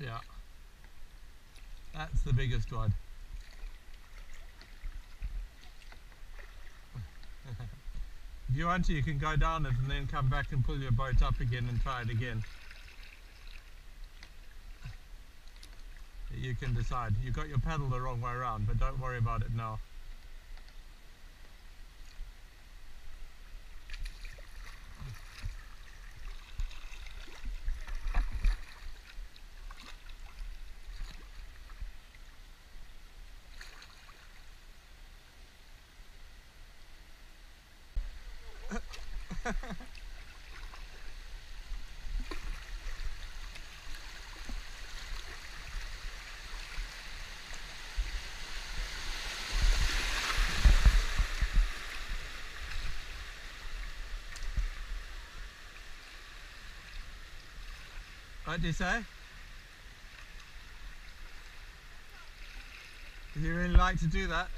Yeah. That's the biggest one. if you want to, you can go down it and then come back and pull your boat up again and try it again. You can decide. You got your paddle the wrong way around, but don't worry about it now. What do you say? Did you really like to do that?